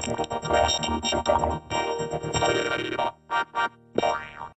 Class teacher.